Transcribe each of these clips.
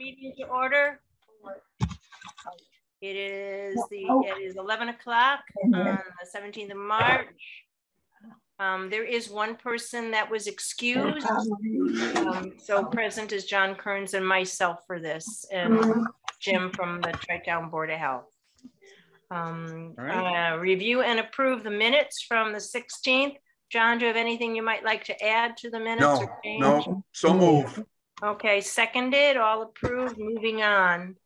meeting to order. It is the, it is 11 o'clock on the 17th of March. Um, there is one person that was excused. Um, so present is John Kearns and myself for this and Jim from the Tri-Town Board of Health. Um, All right. uh, review and approve the minutes from the 16th. John, do you have anything you might like to add to the minutes? No, or change? no, so moved. Okay, seconded, all approved, moving on.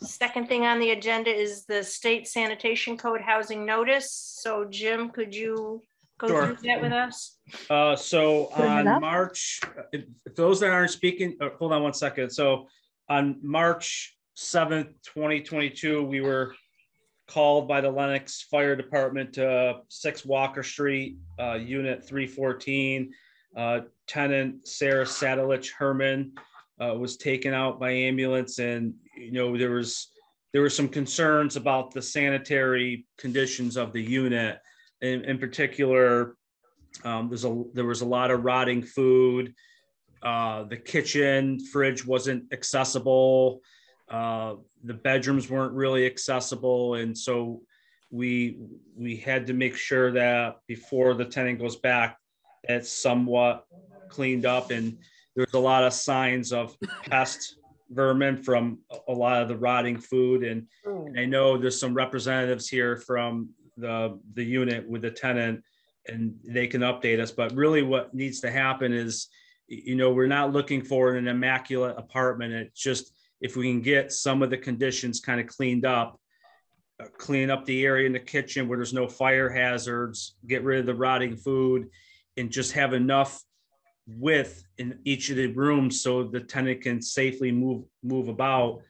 Second thing on the agenda is the state sanitation code housing notice. So Jim, could you go Sure. through that with us? Uh, so Bring it on up. March, if if those that aren't speaking, uh, hold on one second. So on March seventh, twenty twenty-two, we were called by the Lenox Fire Department to six Walker Street, uh, unit three fourteen. Uh, tenant Sarah Sadelich Herman, uh, was taken out by ambulance and, you know, there was, there were some concerns about the sanitary conditions of the unit. In, in particular, um, there's a, there was a lot of rotting food. Uh, the kitchen fridge wasn't accessible. Uh, the bedrooms weren't really accessible. And so we, we had to make sure that before the tenant goes back, it's somewhat cleaned up and there's a lot of signs of pest vermin from a- lot of the rotting food. And and I know there's some representatives here from the, the unit with the tenant and they can update us, but really what needs to happen is, you know, we're not looking for an immaculate apartment. It's just if we can get some of the conditions kind of cleaned up, uh, clean up the area in the kitchen where there's no fire hazards, get rid of the rotting food and just have enough width in each of the rooms so the tenant can safely move, move about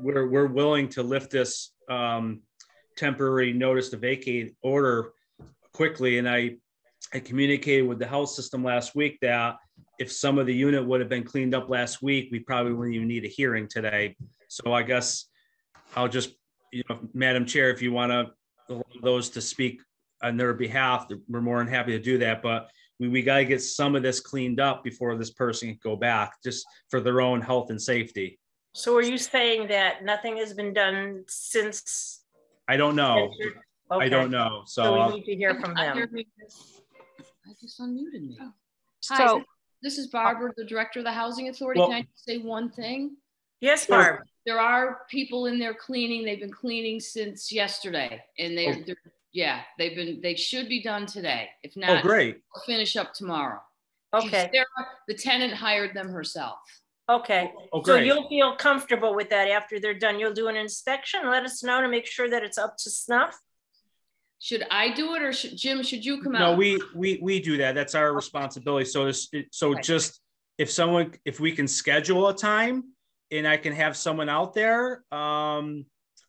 we're, we're willing to lift this um, temporary notice to vacate order quickly. And I, I communicated with the health system last week that if some of the unit would have been cleaned up last week, we probably wouldn't even need a hearing today. So I guess I'll just, you know, Madam Chair, if you want to allow those to speak on their behalf, we're more than happy to do that. But we, we got to get some of this cleaned up before this person can go back, just for their own health and safety. So are you saying that nothing has been done since? I don't know. I don't know. So, So we uh, need to hear from them. hear me. I just unmuted me. Oh. Hi, So, this is Barbara, the Director of the Housing Authority. Well- Can I just say one thing? Yes, Sure. Barb. There are people in there cleaning. They've been cleaning since yesterday and they're, Oh. they're, yeah, they've been, they should be done today. If not, oh, not, great. we'll finish up tomorrow. Okay, Sarah, The tenant hired them herself. okay. Oh, So great. you'll feel comfortable with that after they're done. You'll do an inspection, let us know to make sure that it's up to snuff. Should I do it or should, Jim, should you come out? No, we, we, we do that. That's our responsibility. So this, so Okay. just if someone, if we can schedule a time and I can have someone out there, um,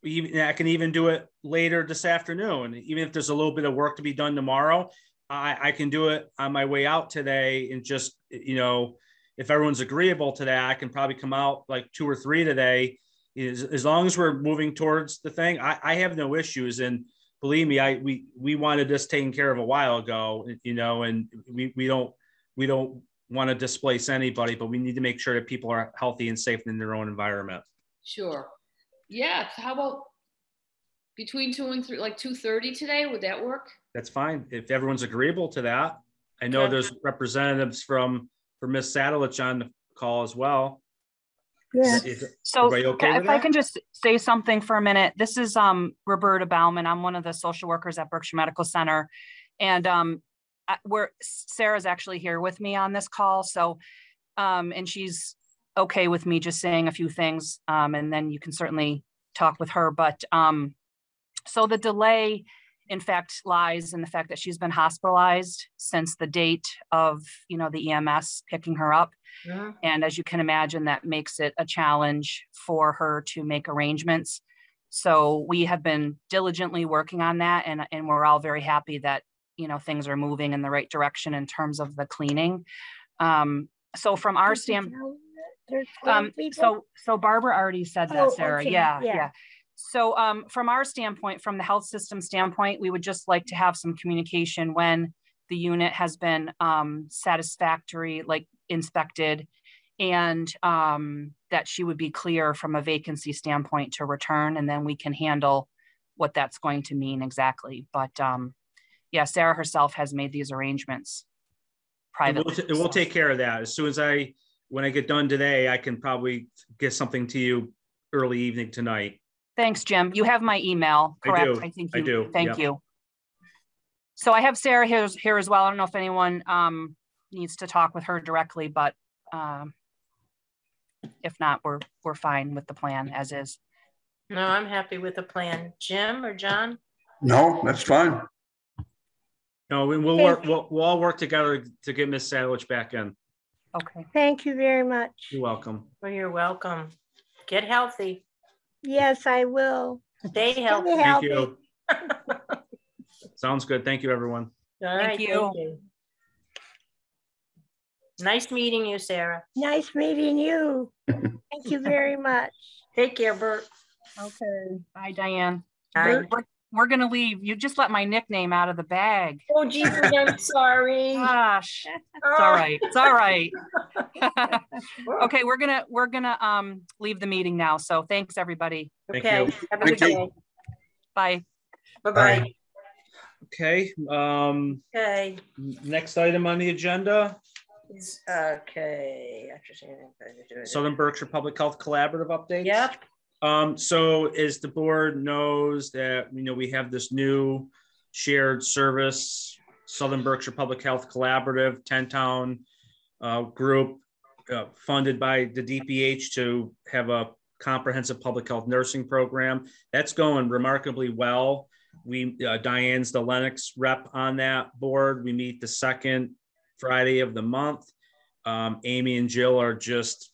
even, I can even do it later this afternoon, even if there's a little bit of work to be done tomorrow. I, I can do it on my way out today and just, you know, if everyone's agreeable to that, I can probably come out like two or three today. As, long as we're moving towards the thing, I, I have no issues. And believe me, I, we, we wanted this taken care of a while ago, you know, and we, we don't, we don't want to displace anybody, but we need to make sure that people are healthy and safe in their own environment. Sure. Yeah, how about between two and three, like two thirty today? Would that work? That's fine. If everyone's agreeable to that. I know Okay. there's representatives from, for Miss Sadelich on the call as well. yeah, Is so okay ca- with if I can just say something for a minute, this is um Roberta Bauman. I'm one of the social workers at Berkshire Medical Center. And um, I- we're, Sarah's actually here with me on this call, so, um, and she's okay with me just saying a few things, um, and then you can certainly talk with her, but um, so the delay, in fact, lies in the fact that she's been hospitalized since the date of, you know, the EMS picking her up. Mhm. And as you can imagine, that makes it a challenge for her to make arrangements. So we have been diligently working on that and, and we're all very happy that, you know, things are moving in the right direction in terms of the cleaning. Um, so from our standpoint, um, so, so Barbara already said that, Oh, Sarah. okay, Yeah, yeah. yeah. So, um, from our standpoint, from the health system standpoint, we would just like to have some communication when the unit has been, um, satisfactory, like inspected and um, that she would be clear from a vacancy standpoint to return, and then we can handle what that's going to mean exactly. But um, yeah, Sarah herself has made these arrangements And privately. We'll, t- we'll take care of that. As soon as I, when I get done today, I can probably get something to you early evening tonight. Thanks, Jim. You have my email, I correct? do. think I you. do, Thank yep. you. So I have Sarah here, here as well. I don't know if anyone um, needs to talk with her directly, but um, if not, we're, we're fine with the plan as is. No, I'm happy with the plan. Jim or John? No, that's fine. No, we- we'll work, we'll, we'll all work together to get Miss Sadowich back in. Okay. Thank you very much. You're welcome. Well, you're welcome. Get healthy. Yes, I will. Stay Stay healthy. Thank you. Sounds good. Thank you, everyone. All right, you. Nice meeting you, Sarah. Nice meeting you. Thank you very much. Take care, Bert. Okay. Bye, Diane. Bye. We're, we're gonna leave. You just let my nickname out of the bag. Oh, geez, I'm sorry. Gosh, it's all right. It's all right. Okay, we're gonna, we're gonna um leave the meeting now. So thanks, everybody. Thank Okay, you. have a good Thank you. day. Bye. Bye-bye. Okay, um, Okay. next item on the agenda, Is- Okay. Southern Berkshire Public Health Collaborative update. Yep. Um, so as the board knows that, you know, we have this new shared service, Southern Berkshire Public Health Collaborative, 10 town uh, group uh, funded by the DPH to have a comprehensive public health nursing program. That's going remarkably well. We, uh, Diane's the Lenox rep on that board. We meet the second Friday of the month. Um, Amy and Jill are just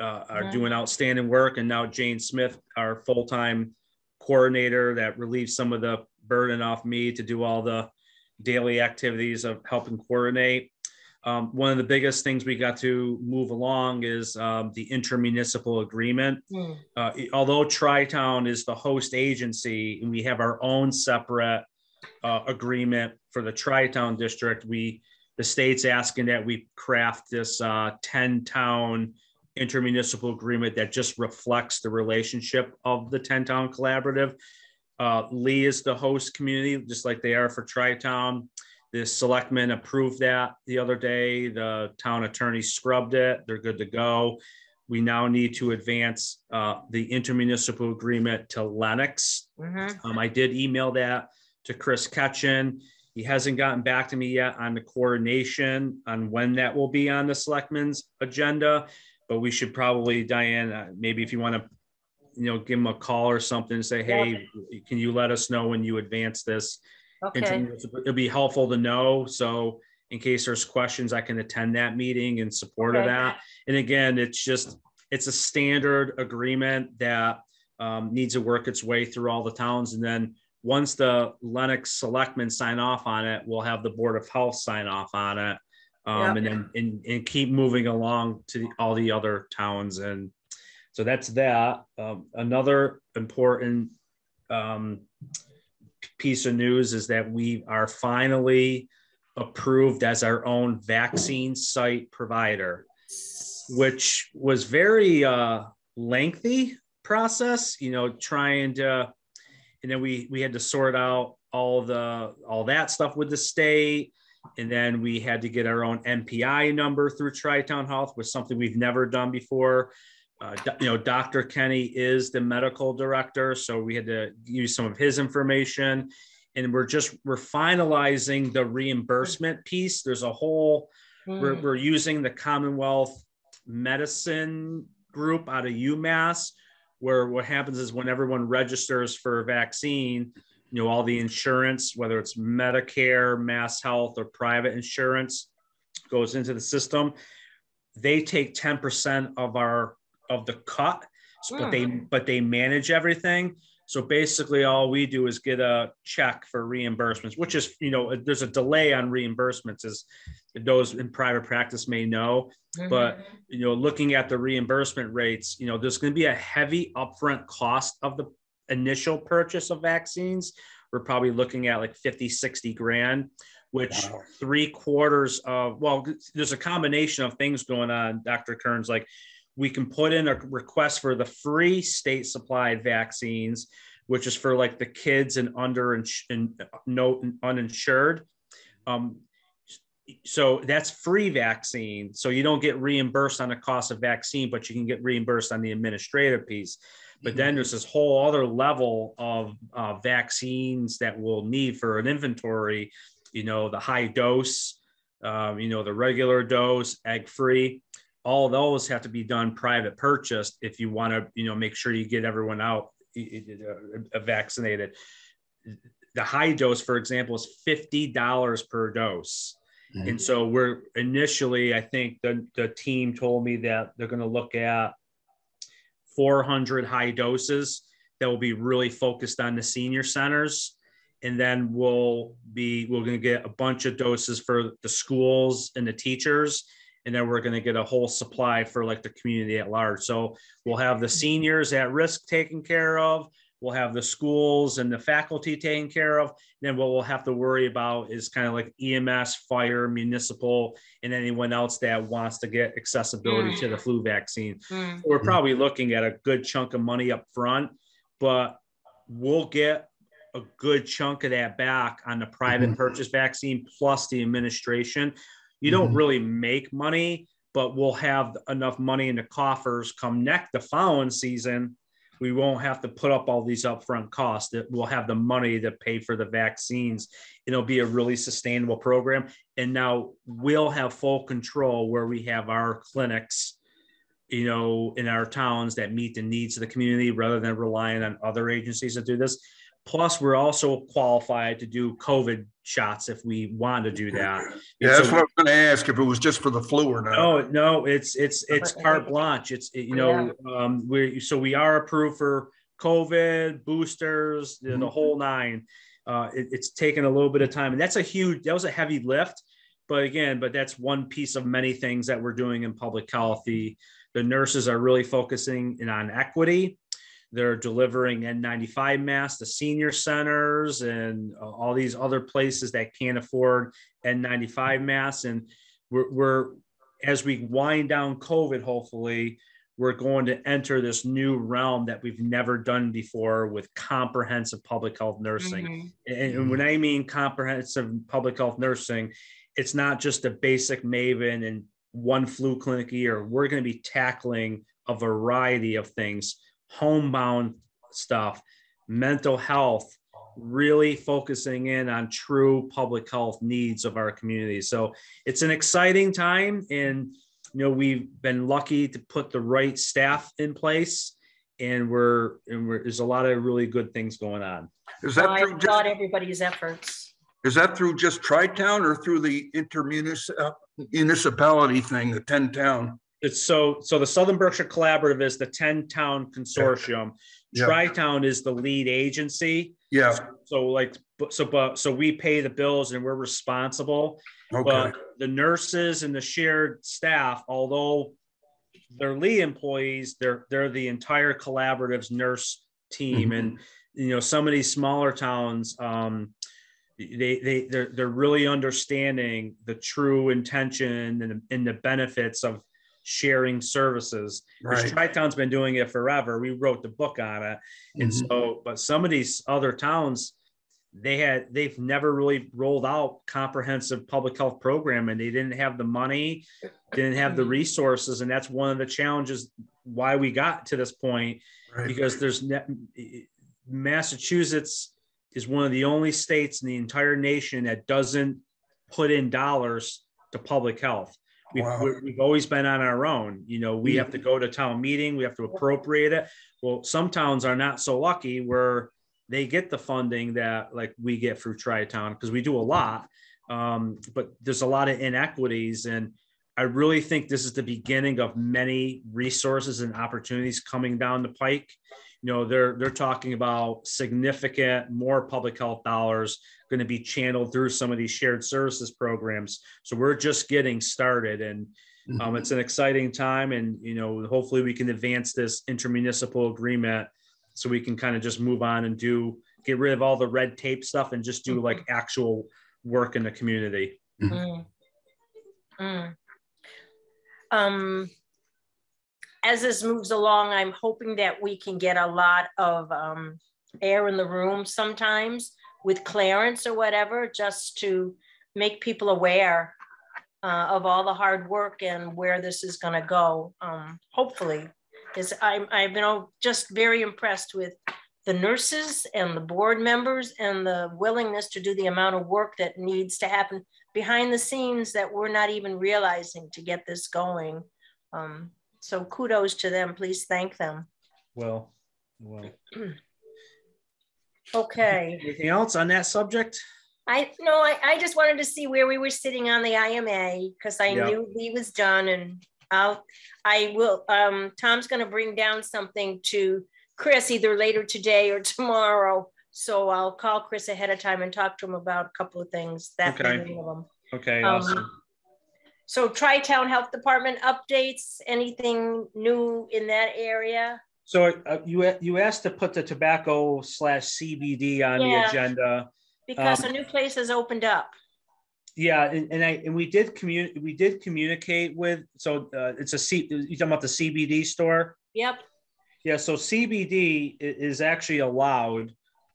uh, are Mhm. doing outstanding work. And now Jane Smith, our full-time coordinator that relieves some of the burden off me to do all the daily activities of helping coordinate. Um, one of the biggest things we got to move along is um, the intermunicipal agreement. Hmm. Uh, although Tri-Town is the host agency and we have our own separate uh, agreement for the Tri-Town district, we, the state's asking that we craft this uh, 10-town intermunicipal agreement that just reflects the relationship of the 10-town collaborative. Uh, Lee is the host community, just like they are for Tri-Town. The selectmen approved that the other day. The town attorney scrubbed it. They're good to go. We now need to advance uh, the intermunicipal agreement to Lenox. Mhm. Um, I did email that to Chris Ketchen. He hasn't gotten back to me yet on the coordination on when that will be on the selectmen's agenda. But we should probably, Diane, uh, maybe if you want to, you know, give him a call or something, and say, hey, can you let us know when you advance this? Okay. It'll be helpful to know. So in case there's questions, I can attend that meeting in support of that. And again, it's just, it's a standard agreement that um, needs to work its way through all the towns. And then once the Lenox selectmen sign off on it, we'll have the Board of Health sign off on it. Um, Yep. and then, and, and keep moving along to the, all the other towns. And so that's that. Um, another important um, piece of news is that we are finally approved as our own vaccine site provider, which was very uh, lengthy process. You know, trying to, and then we we had to sort out all the all that stuff with the state, and then we had to get our own NPI number through Tri-Town Health, was something we've never done before. Uh, you know, Dr. Kenny is the medical director, so we had to use some of his information. And we're just, we're finalizing the reimbursement piece. There's a whole, we're, Hmm. we're using the Commonwealth Medicine Group out of UMass, where what happens is when everyone registers for a vaccine, you know, all the insurance, whether it's Medicare, Mass Health, or private insurance, goes into the system. They take 10% of our of the cut, so- but they hmm. but they manage everything. So basically, all we do is get a check for reimbursements, which is you know uh, there's a delay on reimbursements, as those in private practice may know. Mm-hmm, but- mm-hmm. You know, looking at the reimbursement rates, you know, there's going to be a heavy upfront cost of the initial purchase of vaccines. We're probably looking at like 50, 60 grand. which Wow. three quarters of well, there's a combination of things going on, Dr. Kearns. Like we can put in a request for the free state supplied vaccines, which is for like the kids and under and, and no uninsured. Um, so that's free vaccine. So you don't get reimbursed on the cost of vaccine, but you can get reimbursed on the administrative piece. But then there's this whole other level of uh, vaccines that we'll need for an inventory. You know, the high dose, um, you know, the regular dose, egg free. All those have to be done private purchased if you want to, you know, make sure you get everyone out uh, vaccinated. The high dose, for example, is fifty dollars per dose. Mhm. And so we're initially, I think the, the team told me that they're going to look at 400 high doses that will be really focused on the senior centers. And then we'll be, we're going to get a bunch of doses for the schools and the teachers. And then we're going to get a whole supply for like the community at large. So we'll have the seniors at risk taken care of. We'll have the schools and the faculty taken care of. Then what we'll have to worry about is kind of like EMS, fire, municipal, and anyone else that wants to get accessibility to the flu vaccine. Mm. We're probably looking at a good chunk of money up front, but we'll get a good chunk of that back on the private Mhm. purchase vaccine plus the administration. You don't Mhm. really make money, but we'll have enough money in the coffers come next the following season. We won't have to put up all these upfront costs. That we'll have the money to pay for the vaccines. It'll be a really sustainable program. And now we'll have full control where we have our clinics you know, in our towns that meet the needs of the community rather than relying on other agencies to do this. Plus, we're also qualified to do COVID shots if we want to do that. Yeah, that's So- what I was gonna ask, if it was just for the flu or not. No, no, it's it's it's carte blanche. It's you know, um, we so we are approved for COVID boosters, the, the whole nine. Uh, it, it's taken a little bit of time, and that's a huge. That was a heavy lift, but again, but that's one piece of many things that we're doing in public health. The the nurses are really focusing in on equity. They're delivering N95 masks to senior centers and all these other places that can't afford N95 masks. And we're, we're as we wind down COVID, hopefully, we're going to enter this new realm that we've never done before with comprehensive public health nursing. Mhm. And, and when I mean comprehensive public health nursing, it's not just a basic Maven and one flu clinic a year. We're going to be tackling a variety of things, homebound stuff, mental health, really focusing in on true public health needs of our community. So it's an exciting time. And, you know, we've been lucky to put the right staff in place. And we're, and we're, there's a lot of really good things going on. Is Well, that I through, just- everybody's efforts. is that through just Tri-Town or through the intermunicipality uh, thing, the ten town? It's so, so the Southern Berkshire Collaborative is the 10 town consortium. Yeah. Tri-Town is the lead agency. Yeah, So like, so, but, so we pay the bills and we're responsible. okay, But the nurses and the shared staff, although they're Lee employees, they're, they're the entire collaborative's nurse team. Mhm. And, you know, some of these smaller towns, um, they, they, they're, they're really understanding the true intention and, and the benefits of sharing services. Because right. Tri-Town's been doing it forever. We wrote the book on it. And Mhm. so, but some of these other towns, they had they've never really rolled out comprehensive public health program and they didn't have the money, didn't have the resources. And that's one of the challenges why we got to this point Right. because there's ne- Massachusetts is one of the only states in the entire nation that doesn't put in dollars to public health. We've, Wow. we- we've always been on our own. You know, we have to go to town meeting, we have to appropriate it. Well, some towns are not so lucky where they get the funding that like we get through Tri-Town because we do a lot. Um, but there's a lot of inequities and I really think this is the beginning of many resources and opportunities coming down the pike. You know, they're they're talking about significant more public health dollars going to be channeled through some of these shared services programs. So we're just getting started, and um, it's an exciting time. And you know, hopefully we can advance this intermunicipal agreement so we can kind of just move on and do get rid of all the red tape stuff and just do like actual work in the community. Mm. Mm. Um, as this moves along, I'm hoping that we can get a lot of um, air in the room sometimes with Clarence or whatever, just to make people aware uh, of all the hard work and where this is going to go. Um, hopefully, because I've been just very impressed with the nurses and the board members and the willingness to do the amount of work that needs to happen behind the scenes that we're not even realizing to get this going. Um, so kudos to them. Please thank them. Well, well. okay. Anything else on that subject? I no, I, I just wanted to see where we were sitting on the IMA because I yep. knew he was done and I'll I will um Tom's gonna bring down something to Chris either later today or tomorrow. So I'll call Chris ahead of time and talk to him about a couple of things. That okay. Okay, um, awesome. So Tri-Town Health Department updates, anything new in that area? So uh, you you asked to put the tobacco slash CBD on yeah, the agenda because um, a new place has opened up. Yeah, and, and I and we did communicate. We did communicate with. So uh, it's a C. You talking about the CBD store? Yep. Yeah, so CBD is actually allowed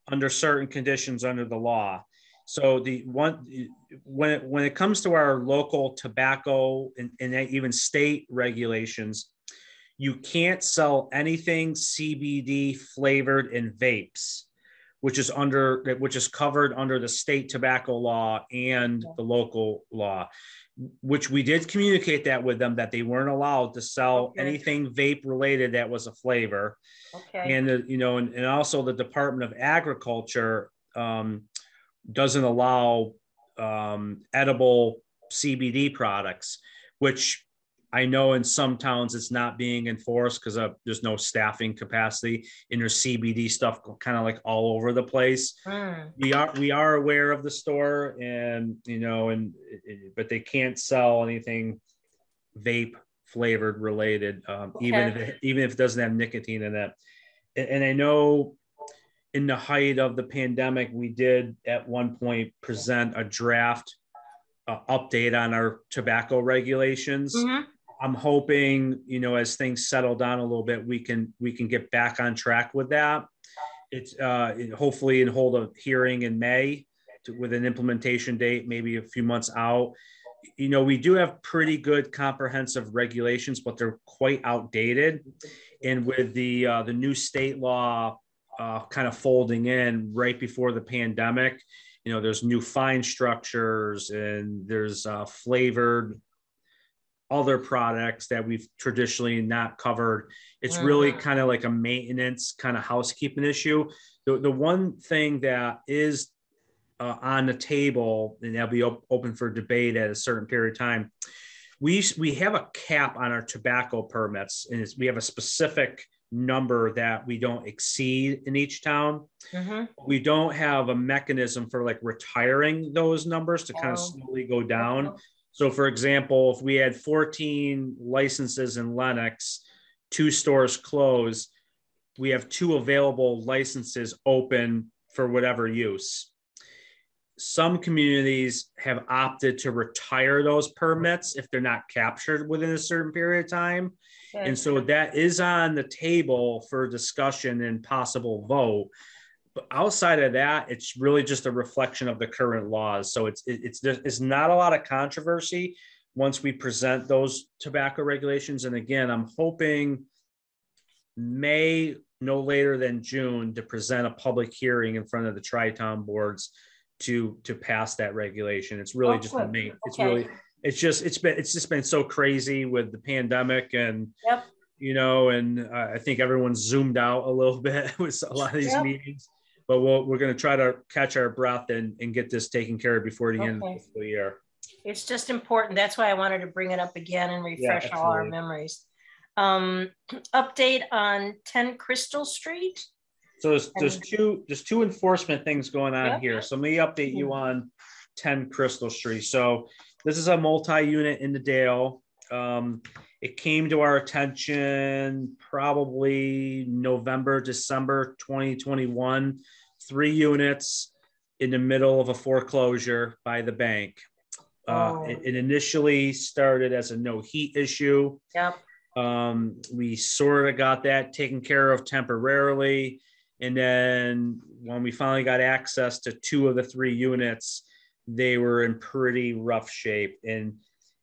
under certain conditions under the law. So the one when it, when it comes to our local tobacco and, and even state regulations, you can't sell anything CBD flavored in vapes, which is under which is covered under the state tobacco law and the local law which we did communicate that with them that they weren't allowed to sell okay. anything vape related that was a flavor. Okay. And, you know, and, and also the Department of Agriculture um, doesn't allow um, edible CBD products, which I know in some towns it's not being enforced because there's no staffing capacity and there's CBD stuff kind of like all over the place. Mm. We are we are aware of the store and you know and but they can't sell anything vape flavored related um, okay. even if it, even if it doesn't have nicotine in it. And, and I know in the height of the pandemic we did at one point present a draft uh, update on our tobacco regulations. Mm-hmm I'm hoping, you know, as things settle down a little bit, we can we can get back on track with that. It's uh, hopefully and hold a hearing in May to, with an implementation date, maybe a few months out. You know, we do have pretty good comprehensive regulations, but they're quite outdated. And with the uh, the new state law uh, kind of folding in right before the pandemic, you know, there's new fine structures and there's uh, flavored other products that we've traditionally not covered. It's mm-hmm. really kind of like a maintenance kind of housekeeping issue. The, the one thing that is uh, on the table, and that'll be op- open for debate at a certain period of time, we, we have a cap on our tobacco permits, and we have a specific number that we don't exceed in each town. Mm-hmm. We don't have a mechanism for like retiring those numbers to kind of oh. slowly go down. So, for example, if we had 14 licenses in Lenox, two stores close, we have two available licenses open for whatever use. Some communities have opted to retire those permits if they're not captured within a certain period of time. And so that is on the table for discussion and possible vote but outside of that, it's really just a reflection of the current laws. So it's it's it's not a lot of controversy once we present those tobacco regulations. And again, I'm hoping May no later than June to present a public hearing in front of the tri-town boards to to pass that regulation. It's really oh, just good. main. It's okay. really it's just it's been it's just been so crazy with the pandemic and yep. you know and uh, I think everyone's zoomed out a little bit with a lot of these yep. meetings but we'll, we're going to try to catch our breath and, and get this taken care of before the okay. end of the year. It's just important. That's why I wanted to bring it up again and refresh yeah, all our memories. Um, update on 10 Crystal Street. So there's, there's two there's two enforcement things going on yep. here. So let me update you on 10 Crystal Street. So this is a multi-unit in the Dale. Um, it came to our attention probably November, December 2021 three units. in the middle of a foreclosure by the bank. Uh, Oh. it, it initially started as a no heat issue. Yep. Um, we sort of got that taken care of temporarily. And then when we finally got access to two of the three units, they were in pretty rough shape. And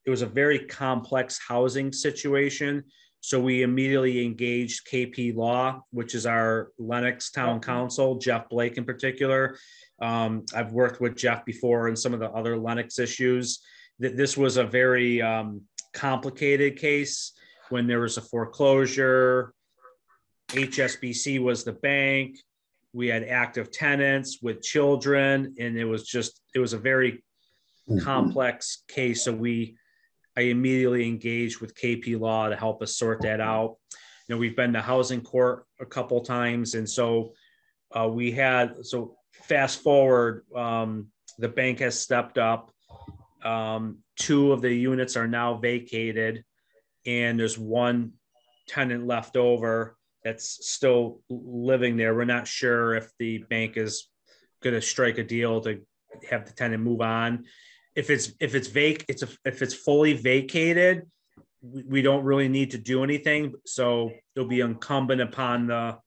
it was a very complex housing situation. So we immediately engaged KP Law, which is our Lenox Town Council, Jeff Blake in particular. Um, I've worked with Jeff before in some of the other Lenox issues. That this was a very um, complicated case when there was a foreclosure. HSBC was the bank. We had active tenants with children, and it was just it was a very complex case. So we, I immediately engaged with KP Law to help us sort that out. You know, we've been to housing court a couple times, and so uh, we had so fast forward, um, the bank has stepped up. Um, two of the units are now vacated, and there's one tenant left over that's still living there. We're not sure if the bank is going to strike a deal to have the tenant move on. If it's if it's vac it's a, if it's fully vacated, we, we don't really need to do anything. So it'll be incumbent upon the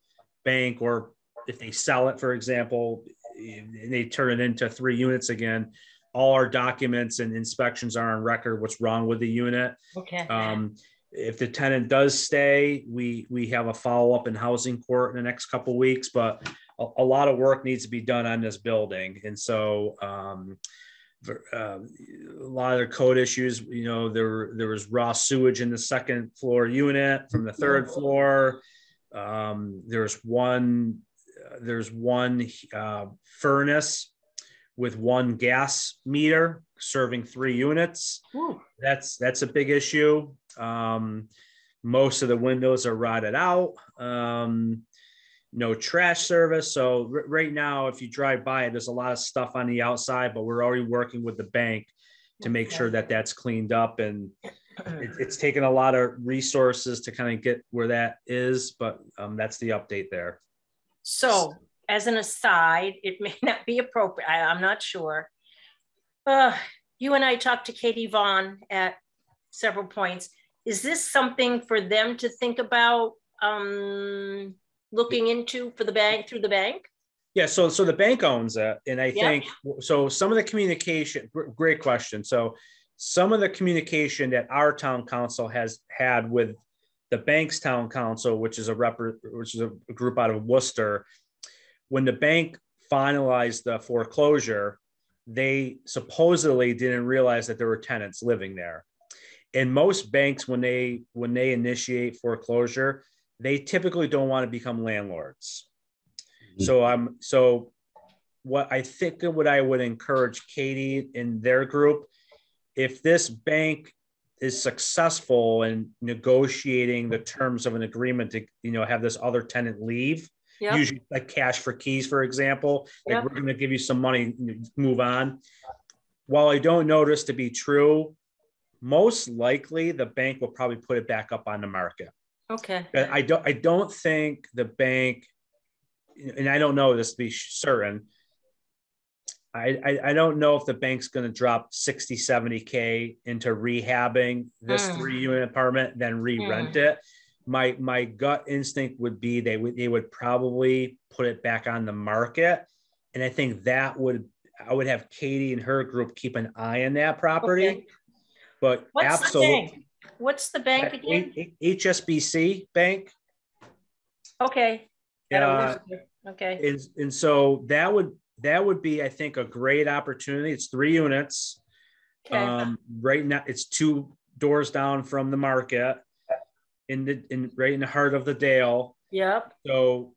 bank or if they sell it, for example, and they turn it into three units again, all our documents and inspections are on record. What's wrong with the unit? Okay. Um, if the tenant does stay, we we have a follow up in housing court in the next couple weeks, but a, a lot of work needs to be done on this building, and so. Um, uh, a lot of the code issues, you know, there there was raw sewage in the second floor unit from the third floor. Um, there's one uh, there's one uh, furnace with one gas meter serving three units Ooh, that's that's a big issue. Um, most of the windows are rotted out. Um, no trash service. So r- right now, if you drive by it, there's a lot of stuff on the outside, but we're already working with the bank to make sure that that's cleaned up. And it, it's taken a lot of resources to kind of get where that is, but um, that's the update there. So as an aside, it may not be appropriate, I, I'm not sure. Uh, you and I talked to Katie Vaughn at several points. Is this something for them to think about um, looking into for the bank, through the bank? Yeah, so so the bank owns it, and I Yeah. think so. Some of the communication, great question. So some of the communication that our town council has had with the bank's town council, which is a rep, which is a group out of Worcester, when the bank finalized the foreclosure, they supposedly didn't realize that there were tenants living there. And most banks, when they when they initiate foreclosure, they typically don't want to become landlords. Mm-hmm. So I'm so what I think what I would encourage Katie and their group, if this bank is successful in negotiating the terms of an agreement to you know have this other tenant leave, Yeah. usually like cash for keys, for example, like Yep. we're going to give you some money, move on. While I don't know this to be true, most likely the bank will probably put it back up on the market. Okay. I don't I don't think the bank, and I don't know this to be certain. I, I, I don't know if the bank's going to drop 60, 70K into rehabbing this Mm. three unit apartment, then re-rent it. My my gut instinct would be they would they would probably put it back on the market. And I think that would I would have Katie and her group keep an eye on that property. Okay. But What's the absolutely bank? What's the bank again? HSBC Bank. Okay. Uh, Okay. and, and so that would that would be i think a great opportunity it's three units Okay. um right now it's two doors down from the market in the in right in the heart of the dale Yep. so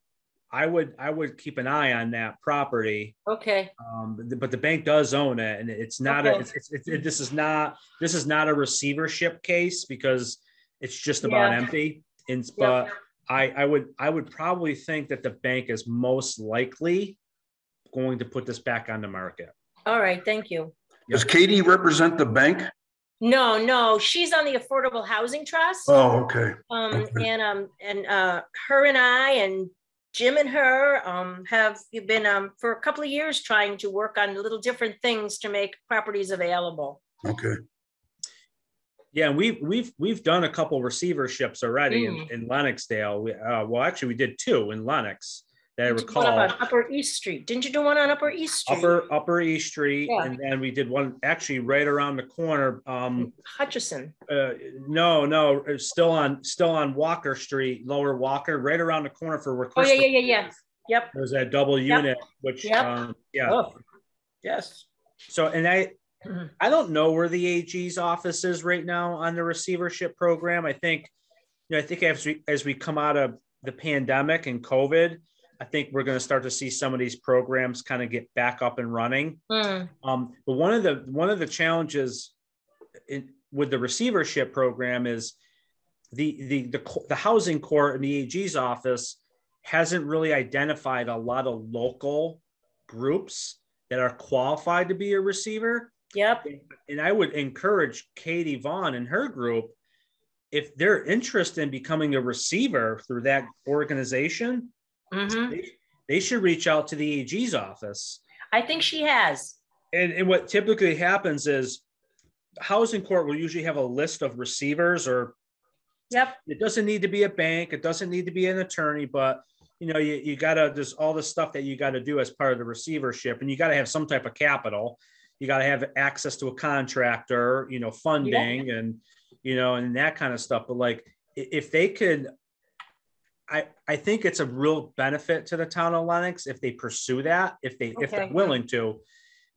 i would i would keep an eye on that property Okay. um but the, but the bank does own it and it's not a it's, it's, it's it, this is not this is not a receivership case because it's just about Yeah. empty and but I, I would I would probably think that the bank is most likely going to put this back on the market. All right. Thank you. Does Katie represent the bank? No, no, she's on the Affordable Housing Trust. Oh, okay. Um, okay. and, um, and, uh, her and I and Jim and her um, have been um, for a couple of years trying to work on little different things to make properties available. Okay, Yeah, and we've we've we've done a couple receiverships already in, Mm. in Lenoxdale. We, uh, well, actually, we did two in Lenox that I You did one recall. up on Upper East Street. Didn't you do one on Upper East Street? Upper Upper East Street, Yeah. and then we did one actually right around the corner. Um, Hutchison. uh, no, no, still on still on Walker Street, Lower Walker, right around the corner for where Oh, yeah, yeah, yeah, yeah. is. Yep. There's that double Yep. unit, which Yep. um, yeah. Oh, yes. So, and I, Mhm. I don't know where the AG's office is right now on the receivership program. I think, you know, I think as we as we come out of the pandemic and COVID, I think we're going to start to see some of these programs kind of get back up and running. Mm, Um, but one of the one of the challenges in, with the receivership program is the the the the housing court and the AG's office hasn't really identified a lot of local groups that are qualified to be a receiver. Yep. And I would encourage Katie Vaughn and her group, if they're interested in becoming a receiver through that organization, hmm they, they should reach out to the AG's office. I think she has. And, and what typically happens is housing court will usually have a list of receivers or Yep. it doesn't need to be a bank it doesn't need to be an attorney but you know you, you gotta there's all the stuff that you got to do as part of the receivership and you got to have some type of capital you got to have access to a contractor you know funding and you know and that kind of stuff but like if they could i i think it's a real benefit to the town of lenox if they pursue that if they if they're willing to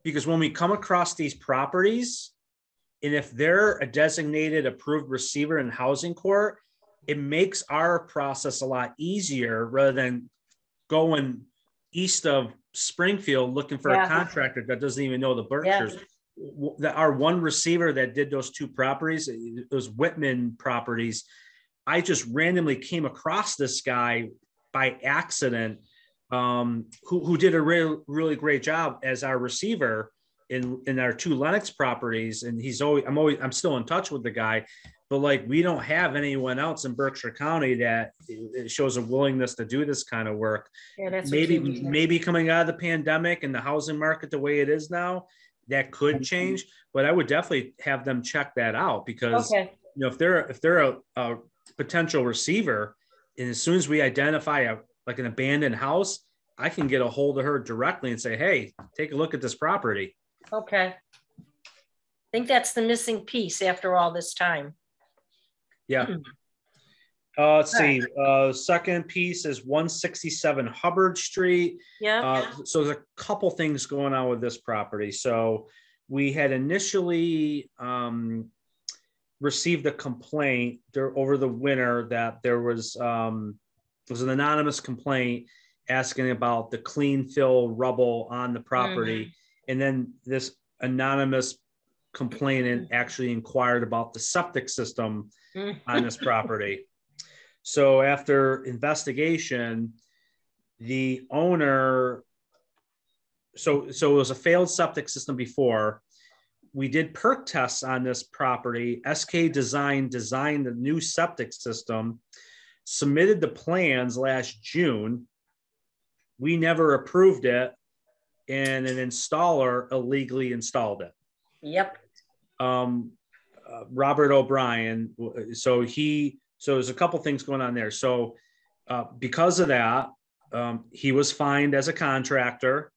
because when we come across these properties and if they're a designated approved receiver in housing court, it makes our process a lot easier rather than going east of Springfield looking for Yeah. a contractor that doesn't even know the Berkshires. W- The, our one receiver that did those two properties, those Whitman properties, I just randomly came across this guy by accident um, who, who did a real, really great job as our receiver in, in our two Lenox properties. And he's always, I'm always, I'm still in touch with the guy, but like, we don't have anyone else in Berkshire County that shows a willingness to do this kind of work. Yeah, that's Maybe, maybe coming out of the pandemic and the housing market the way it is now, that could change, but I would definitely have them check that out because Okay. you know, if they're if they're a, a potential receiver, and as soon as we identify a like an abandoned house, I can get a hold of her directly and say, "Hey, take a look at this property." Okay. I think that's the missing piece after all this time. Yeah. Hmm. Uh, let's see. Uh, second piece is 167 Hubbard Street. Yeah. Uh, so there's a couple things going on with this property. So we had initially um, received a complaint there over the winter that there was um, was an anonymous complaint asking about the clean fill rubble on the property, and then this anonymous complainant actually inquired about the septic system Mm. on this property. So after investigation, the owner, so so it was a failed septic system before. We did perk tests on this property. SK Design designed the new septic system, submitted the plans last June. We never approved it, and an installer illegally installed it Yep. um, uh, Robert O'Brien. So he, so there's a couple things going on there. So uh, because of that, um, he was fined as a contractor.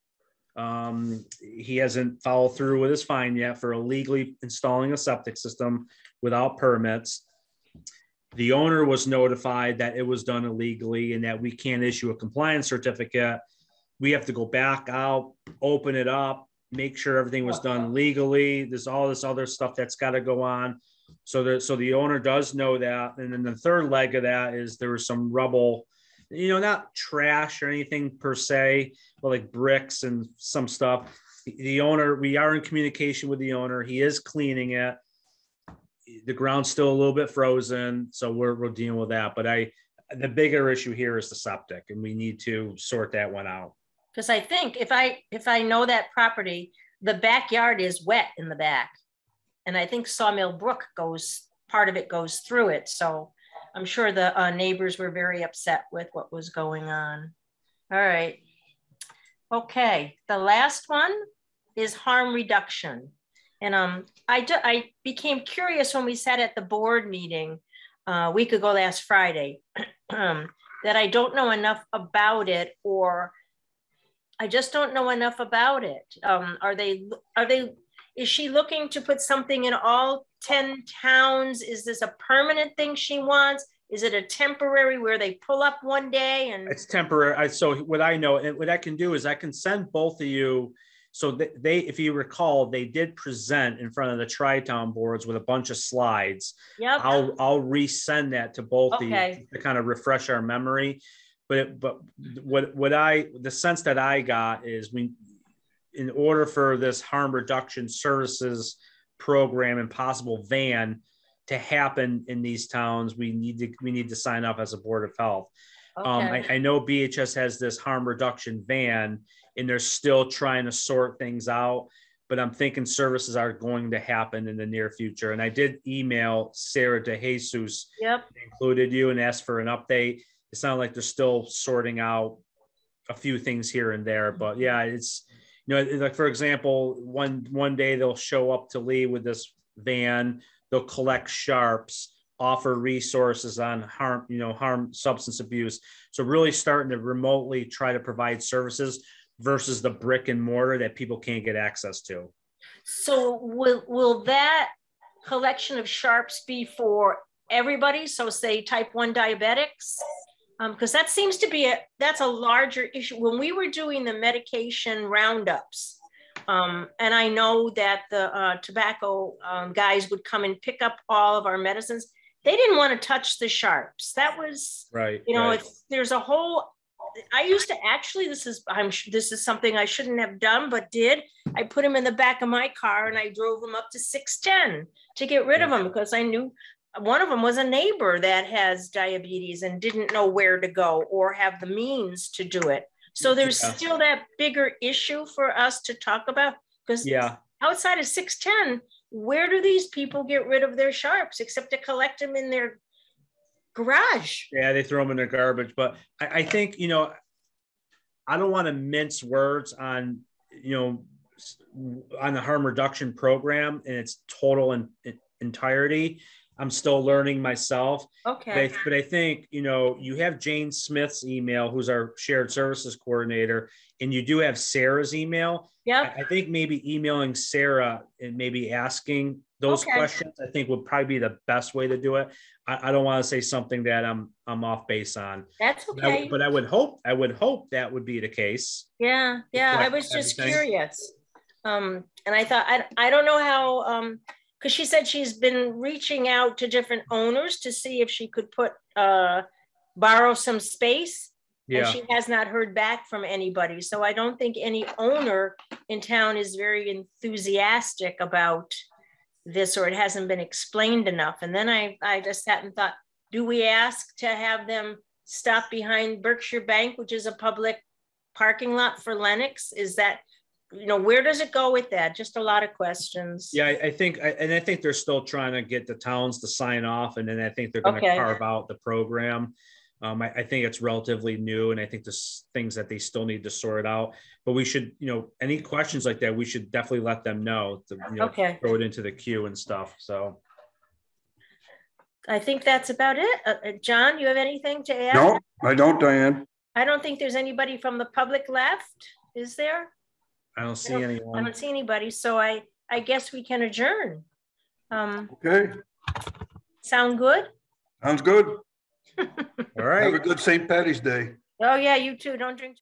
Um, he hasn't followed through with his fine yet for illegally installing a septic system without permits. The owner was notified that it was done illegally and that we can't issue a compliance certificate. We have to go back out, open it up, make sure everything was done legally. There's all this other stuff that's got to go on. So the so the owner does know that. And then the third leg of that is there was some rubble, you know, not trash or anything per se, but like bricks and some stuff. The- owner, we are in communication with the owner. He is cleaning it. The ground's still a little bit frozen, so we're we're dealing with that. But I, the bigger issue here is the septic, and we need to sort that one out. Because I think if I, if I know that property, the backyard is wet in the back. And I think Sawmill Brook goes, part of it goes through it. So I'm sure the uh, neighbors were very upset with what was going on. All right. Okay, the last one is harm reduction. And um, I, I became curious when we sat at the board meeting uh, a week ago last Friday that I don't know enough about it or I just don't know enough about it. Um, are they, are they, is she looking to put something in all 10 towns? Is this a permanent thing she wants? Is it a temporary where they pull up one day and? It's temporary. I, so what I know and what I can do is I can send both of you. So th- they, if you recall, they did present in front of the tri-town boards with a bunch of slides. Yep, I'll, I'll resend that to both of you to kind of refresh our memory. But, it- but what, what I, the sense that I got is we, in order for this harm reduction services program and possible van to happen in these towns, we need to, we need to sign up as a board of health. Um, I, I know BHS has this harm reduction van and they're still trying to sort things out, but I'm thinking services are going to happen in the near future. And I did email Sarah DeJesus, yep, included you and asked for an update. It sounded like they're still sorting out a few things here and there, but yeah, it's, know, like for example, one, one day they'll show up to Lee with this van, they'll collect sharps, offer resources on harm, you know, harm, substance abuse. So really starting to remotely try to provide services versus the brick and mortar that people can't get access to. so will, will that collection of sharps be for everybody? So say type one diabetics? Um, because that seems to be a, that's a larger issue. When we were doing the medication roundups, um, and I know that the uh, tobacco um, guys would come and pick up all of our medicines. They didn't want to touch the sharps. That was, Right. you know, right. it's there's a whole. I used to actually. This is I'm. This is something I shouldn't have done, but did. I put them in the back of my car and I drove them up to 610 to get rid of them because I knew one of them was a neighbor that has diabetes and didn't know where to go or have the means to do it. So mm, there's Yeah. still that bigger issue for us to talk about because yeah. outside of 610, where do these people get rid of their sharps except to collect them in their garage? Yeah, they throw them in their garbage. But I, I think, you know, I don't want to mince words on, you know, on the harm reduction program in its total and entirety. I'm still learning myself. But I, Okay. but I think, you know, you have Jane Smith's email, who's our shared services coordinator, and you do have Sarah's email. I, I think maybe emailing Sarah and maybe asking those Okay. questions, I think would probably be the best way to do it. I, I don't want to say something that I'm I'm off base on. That's But I- okay. But I would hope I would hope that would be the case. Yeah, yeah, I was just everything. curious. Um, and I thought, I, I don't know how, um, because she said she's been reaching out to different owners to see if she could put, uh, borrow some space. And she has not heard back from anybody. So I don't think any owner in town is very enthusiastic about this, or it hasn't been explained enough. And then I, I just sat and thought, do we ask to have them stop behind Berkshire Bank, which is a public parking lot for Lenox? Is that, you know, where does it go with that? Just a lot of questions. Yeah, I, I think, I- and I think they're still trying to get the towns to sign off, and then I think they're going to Okay. carve out the program. Um, I, I think it's relatively new, and I think there's things that they still need to sort out. But we should, you know, any questions like that, we should definitely let them know to, you know, Okay, throw it into the queue and stuff. So. I think that's about it. Uh, uh, John, you have anything to add? No, I don't, Diane. I don't think there's anybody from the public left, is there? I don't see don't- I don't see anybody, so I, I guess we can adjourn. Um, Okay, sound good? sounds good. All right. Have a good St. Patty's Day. Oh, yeah, you too. Don't drink.